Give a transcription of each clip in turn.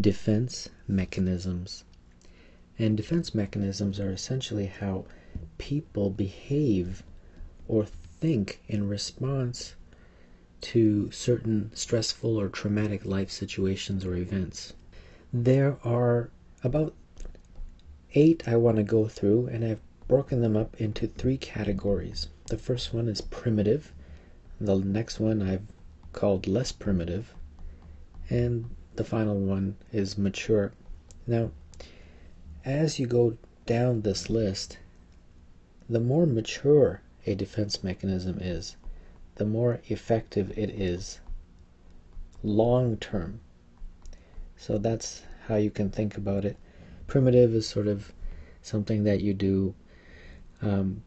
defense mechanisms. And defense mechanisms are essentially how people behave or think in response to certain stressful or traumatic life situations or events. There are about eight I want to go through, and I've broken them up into three categories. The first one is primitive, the next one I've called less primitive, and the final one is mature. Now, as you go down this list, the more mature a defense mechanism is, the more effective it is long term. So that's how you can think about it. Primitive is sort of something that you do um,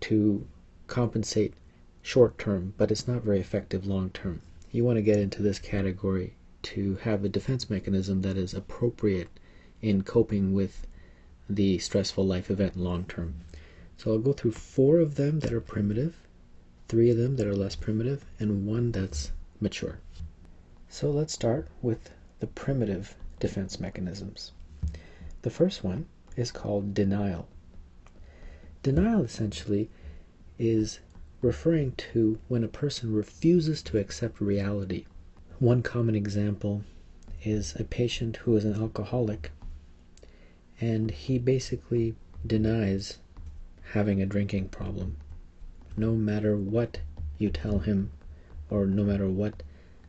to compensate short term, but it's not very effective long term. You want to get into this category to have a defense mechanism that is appropriate in coping with the stressful life event long term. So I'll go through four of them that are primitive, three of them that are less primitive, and one that's mature. So let's start with the primitive defense mechanisms. The first one is called denial. Denial essentially is referring to when a person refuses to accept reality one common example is a patient who is an alcoholic and he basically denies having a drinking problem no matter what you tell him or no matter what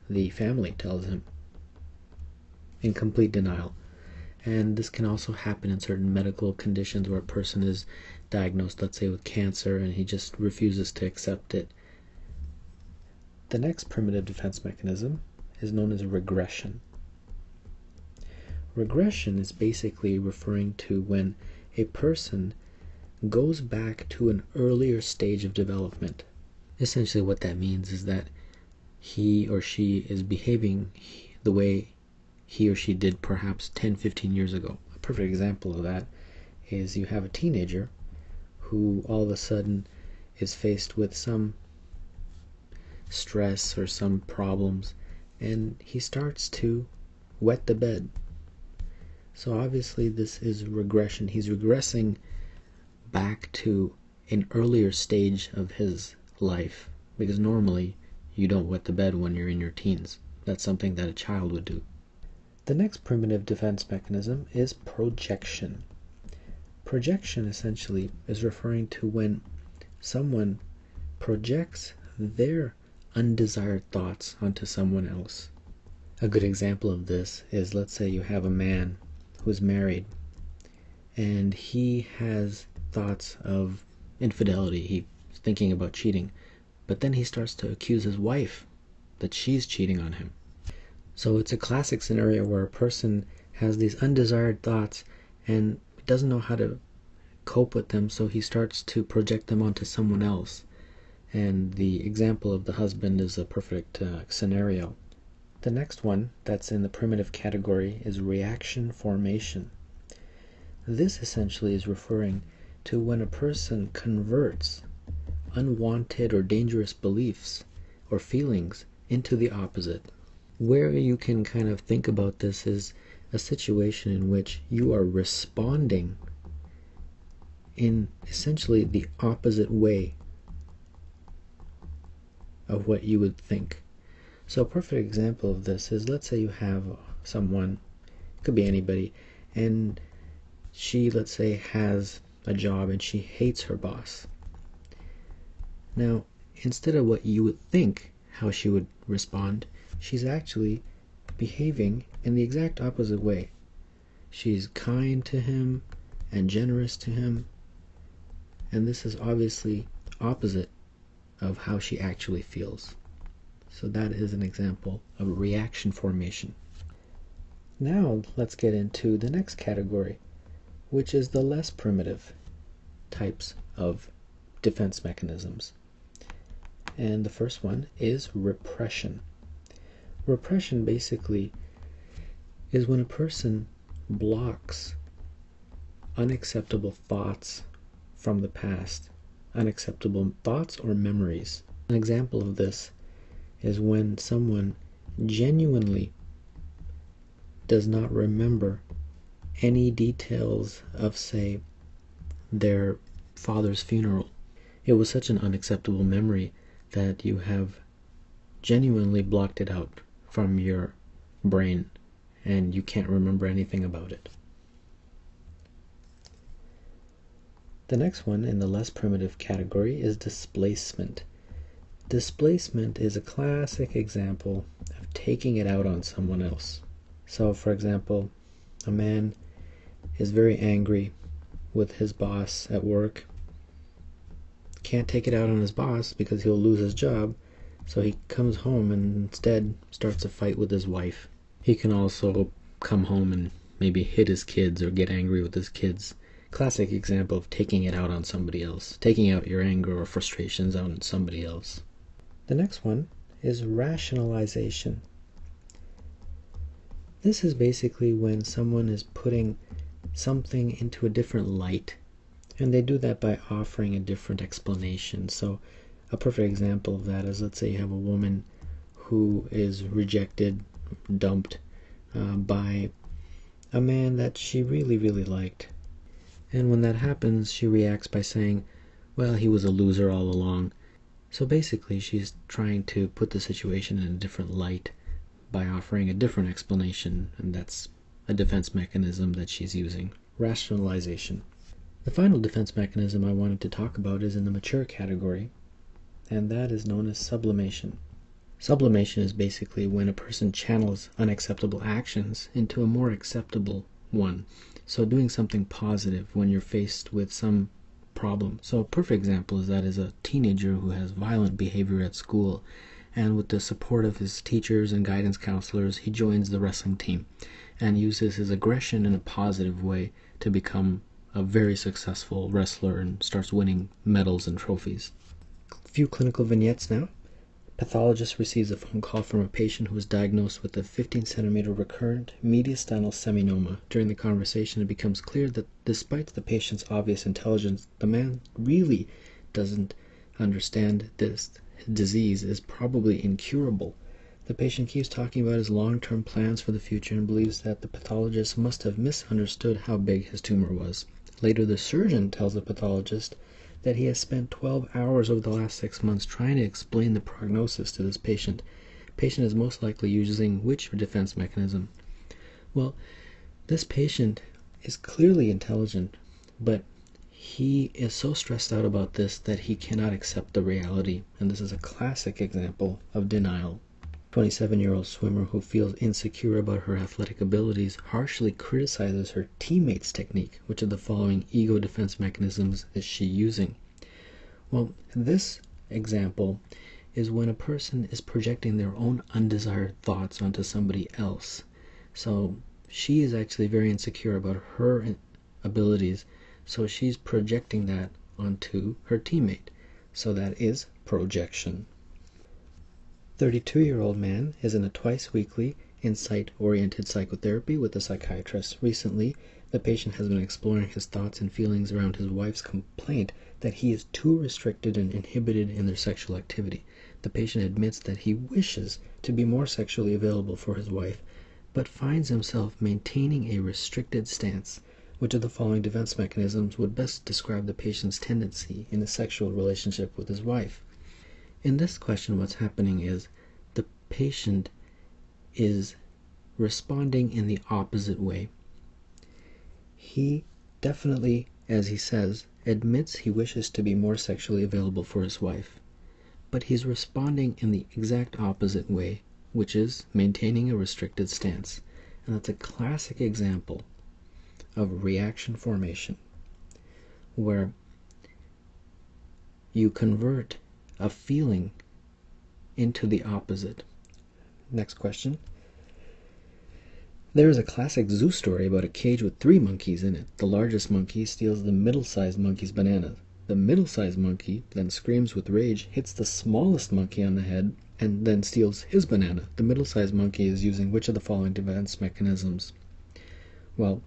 the family tells him in complete denial. And this can also happen in certain medical conditions where a person is diagnosed let's say with cancer and he just refuses to accept it. The next primitive defense mechanism is known as regression. Regression is basically referring to when a person goes back to an earlier stage of development. Essentially, what that means is that he or she is behaving the way he or she did perhaps 10, 15 years ago. A perfect example of that is you have a teenager who all of a sudden is faced with some stress or some problems and he starts to wet the bed. So obviously this is regression. He's regressing back to an earlier stage of his life because normally you don't wet the bed when you're in your teens. That's something that a child would do. The next primitive defense mechanism is projection. Projection essentially is referring to when someone projects their undesired thoughts onto someone else. A good example of this is let's say you have a man who's married and he has thoughts of infidelity. He's thinking about cheating. But then he starts to accuse his wife that she's cheating on him. So it's a classic scenario where a person has these undesired thoughts and doesn't know how to cope with them, so he starts to project them onto someone else. And the example of the husband is a perfect uh, scenario. The next one that's in the primitive category is reaction formation. This essentially is referring to when a person converts unwanted or dangerous beliefs or feelings into the opposite. Where you can kind of think about this is a situation in which you are responding in essentially the opposite way of what you would think. So a perfect example of this is let's say you have someone, could be anybody, and she, let's say, has a job and she hates her boss. Now, instead of what you would think how she would respond, she's actually behaving in the exact opposite way. She's kind to him and generous to him, and this is obviously opposite of how she actually feels. So that is an example of reaction formation. Now let's get into the next category, which is the less primitive types of defense mechanisms. And the first one is repression. Repression basically is when a person blocks unacceptable thoughts from the past unacceptable thoughts or memories. An example of this is when someone genuinely does not remember any details of, say, their father's funeral. It was such an unacceptable memory that you have genuinely blocked it out from your brain and you can't remember anything about it. The next one in the less primitive category is displacement. Displacement is a classic example of taking it out on someone else. So, for example, a man is very angry with his boss at work. Can't take it out on his boss because he'll lose his job, so he comes home and instead starts a fight with his wife. He can also come home and maybe hit his kids or get angry with his kids. Classic example of taking it out on somebody else, taking out your anger or frustrations on somebody else. The next one is rationalization. This is basically when someone is putting something into a different light, and they do that by offering a different explanation. So, a perfect example of that is let's say you have a woman who is rejected, dumped uh, by a man that she really, really liked. And when that happens, she reacts by saying, Well, he was a loser all along. So basically, she's trying to put the situation in a different light by offering a different explanation, and that's a defense mechanism that she's using rationalization. The final defense mechanism I wanted to talk about is in the mature category, and that is known as sublimation. Sublimation is basically when a person channels unacceptable actions into a more acceptable one. So doing something positive when you're faced with some problem. So a perfect example is that is a teenager who has violent behavior at school and with the support of his teachers and guidance counselors, he joins the wrestling team and uses his aggression in a positive way to become a very successful wrestler and starts winning medals and trophies. A few clinical vignettes now. Pathologist receives a phone call from a patient who was diagnosed with a 15 centimeter recurrent mediastinal seminoma. During the conversation, it becomes clear that despite the patient's obvious intelligence, the man really doesn't understand this disease is probably incurable. The patient keeps talking about his long term plans for the future and believes that the pathologist must have misunderstood how big his tumor was. Later, the surgeon tells the pathologist that he has spent 12 hours over the last six months trying to explain the prognosis to this patient. Patient is most likely using which defense mechanism? Well, this patient is clearly intelligent, but he is so stressed out about this that he cannot accept the reality, and this is a classic example of denial. 27 year old swimmer who feels insecure about her athletic abilities harshly criticizes her teammates' technique. Which of the following ego defense mechanisms is she using? Well, this example is when a person is projecting their own undesired thoughts onto somebody else. So she is actually very insecure about her abilities so she's projecting that onto her teammate. So that is projection. 32 year old man is in a twice weekly insight oriented psychotherapy with a psychiatrist. Recently, the patient has been exploring his thoughts and feelings around his wife's complaint that he is too restricted and inhibited in their sexual activity. The patient admits that he wishes to be more sexually available for his wife, but finds himself maintaining a restricted stance. Which of the following defense mechanisms would best describe the patient's tendency in a sexual relationship with his wife? In this question, what's happening is the patient is responding in the opposite way. He definitely, as he says, admits he wishes to be more sexually available for his wife, but he's responding in the exact opposite way, which is maintaining a restricted stance. And that's a classic example of reaction formation, where you convert a feeling into the opposite. Next question. There is a classic zoo story about a cage with three monkeys in it. The largest monkey steals the middle sized monkey's banana. The middle sized monkey then screams with rage, hits the smallest monkey on the head, and then steals his banana. The middle sized monkey is using which of the following defense mechanisms? Well,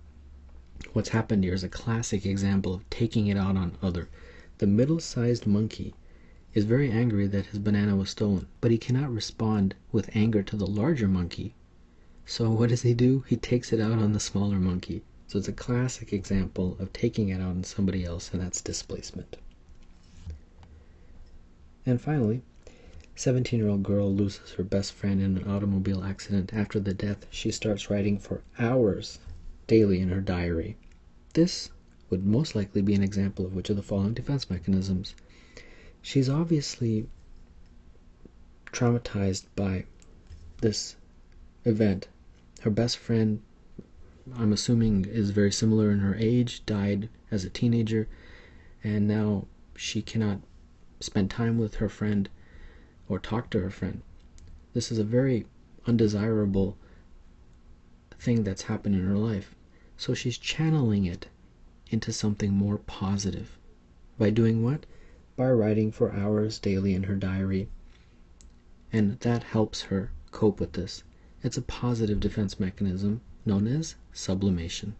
What's happened here is a classic example of taking it out on other. The middle-sized monkey is very angry that his banana was stolen, but he cannot respond with anger to the larger monkey So what does he do? He takes it out on the smaller monkey. So it's a classic example of taking it out on somebody else, and that's displacement. And finally, 17 year old girl loses her best friend in an automobile accident. After the death, she starts writing for hours daily in her diary. This would most likely be an example of which of the following defense mechanisms. She's obviously traumatized by this event. Her best friend, I'm assuming, is very similar in her age, died as a teenager, and now she cannot spend time with her friend or talk to her friend. This is a very undesirable thing that's happened in her life. So she's channeling it into something more positive. By doing what? By writing for hours daily in her diary. And that helps her cope with this. It's a positive defense mechanism known as sublimation.